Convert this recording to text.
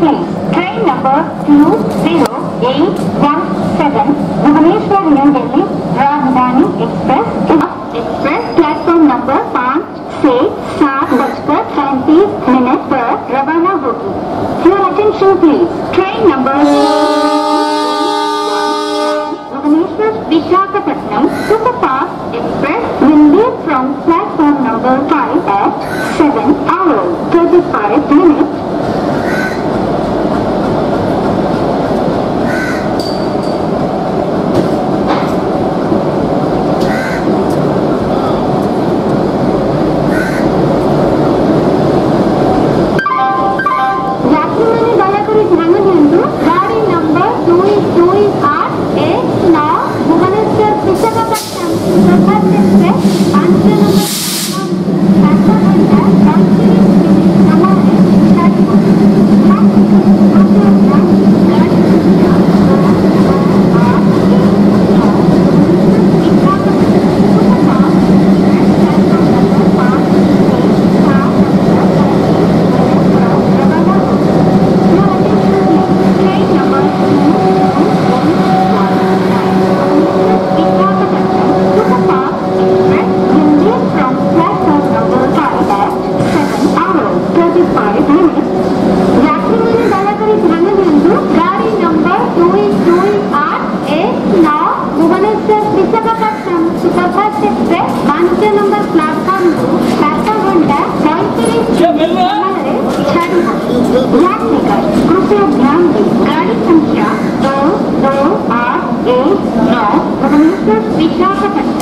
please. Train number 20817, Bhubaneswar, New Delhi, Rajdhani Express, Express, platform number 5 से सात बजकर पैंतीस मिनट पर रवाना होगी Your attention please. Train number Bhubaneswar, Visakhapatnam, Superfast Express will leave from platform number 5 at 7 hours 35 minutes. Visakhapatnam